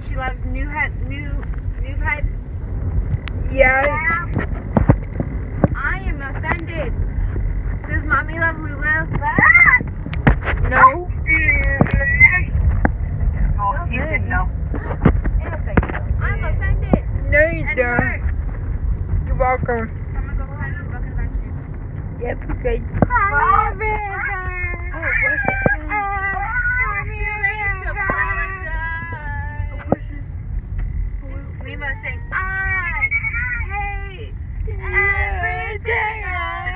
and she loves new head, new, new head. Yeah. I am offended. Does mommy love Lulu? No. Oh, you didn't know. I'm offended. No, you And don't. You're welcome. I'm gonna go find a bucket of ice cream. Yep, good. Hi, River. Oh, what's it? Too late to apologize. What's it? Nemo saying, I hate Everything I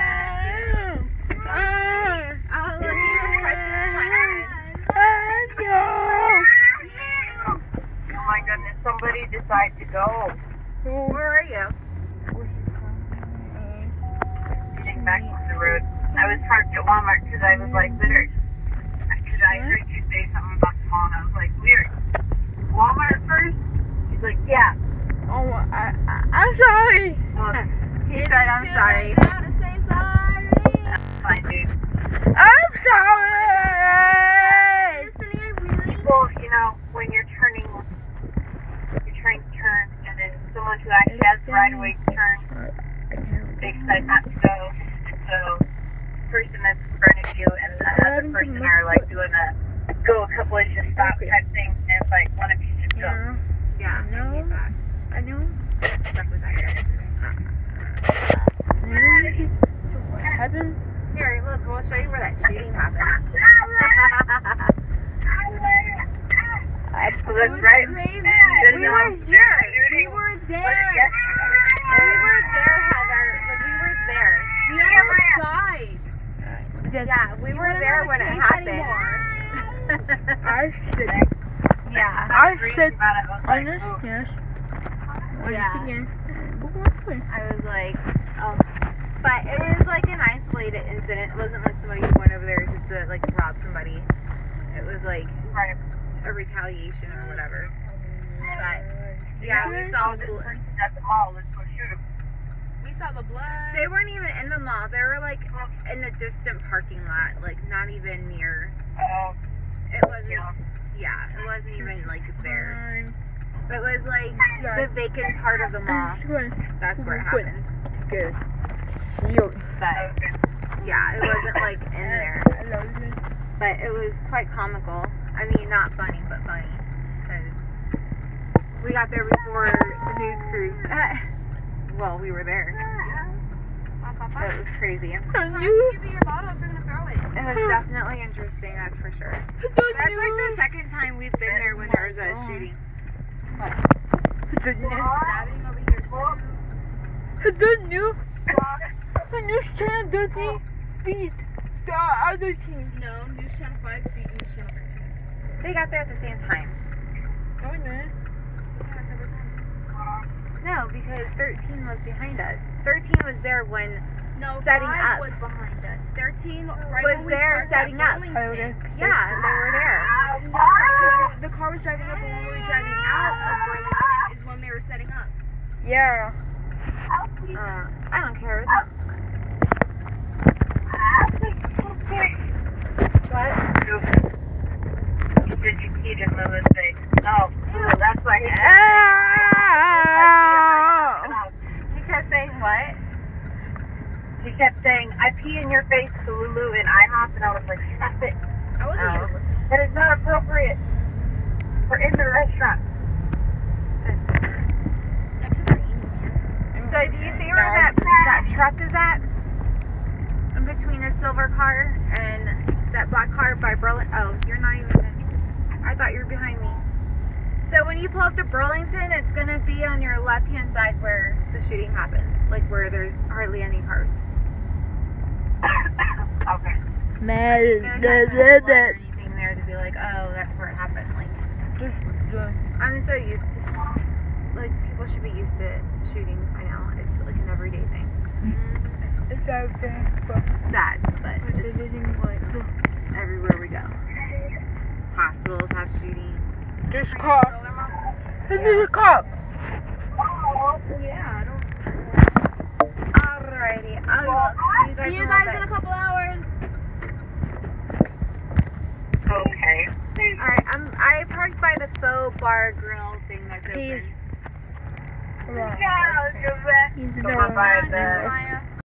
am. Ah, Oh, look, even Preston's trying to I know. Oh my goodness, somebody decide to go. Oh, Where are you? Getting back on the road. I was parked at Walmart because I was like, weird. Because I heard you say something about the mall and I was like, weird. Walmart first? She's like, yeah. Oh, I, I, I'm sorry. Well, He said, I'm sorry. Now to say sorry. that's fine, dude. I'm sorry. Listening, I really. Well, you know, when you're turning, you're trying to turn, and then someone who actually has the right of way to turn, they decide not to go. So, uh, the person that's in front of you and the other person are like doing a go a couple inches stop type thing, and it's like one of you should go. Yeah. Yeah, I hate that. I know. Stuck with that yesterday. What happened? Here, look, we'll show you where that shooting happened. So that's right. Crazy. There's we no were here. We were there. We were there, Heather. Like, we were there. We almost died. Yeah, we were there when it happened. anymore. I said, yeah. I Reading said, about it, I was I like, oh. understand. Yeah. I was like, oh. But it was like an isolated incident. It wasn't like somebody went over there just to like rob somebody. It was like Right. A retaliation or whatever. But mm-hmm. yeah, we saw this at the mall. Let's go shoot him. We saw the blood. They weren't even in the mall. They were like in the distant parking lot, like not even near. Oh, It wasn't. yeah. Yeah, it wasn't even like there. It was like the vacant part of the mall. That's where it happened. Good. You. But yeah, it wasn't like in there. I love you. But it was quite comical. I mean, not funny, but funny. Because we got there before the news crews. well, we were there. It was crazy. It And Give you. me your bottle if you're gonna throw it. was definitely interesting, that's for sure. That's like the second time we've been there when there was a oh shooting. It's a new. Stabbing over here. too. New. The news channel doesn't oh. beat the other team. No, News Channel 5 beat News Channel 13. They got there at the same time. Oh, no. Yeah, several times. No, because 13 was behind us. 13 was there when No, Setting 5 up. was behind us. 13 right Was when we there setting up. Burlington. Okay. yeah, they were there. No, because the, the car was driving up and when we were driving out of Burlington is when they were setting up. Yeah. Uh, I don't care. It's not what? You said you peed in Oh, that's why he! He kept saying what? He kept saying, I pee in your face to Lulu in IHOP, and I was like, stop it. I wasn't even oh. listening. That is not appropriate. We're in the restaurant. So do you see where that that truck is at? In between the silver car and that black car by Burlington. Oh, you're not even. I thought you were behind me. So when you pull up to Burlington, it's gonna be on your left hand side where the shooting happened, like where there's hardly any cars. okay. There's not gonna be a flood or anything there to be like, oh, that's where it happened. Like I'm so used to, like people should be used to shootings by now. It's like an everyday thing. It's okay. But Sad, but it's it's like everywhere we go. Hospitals have shootings. this car. This is a cop. Yeah, I don't. Alrighty, I will see you guys, See you in, a guys in a couple hours. Okay. Alright, I'm I parked by the faux bar grill thing that's He's- open. Right. Yeah, go back. He's Over very the Smile.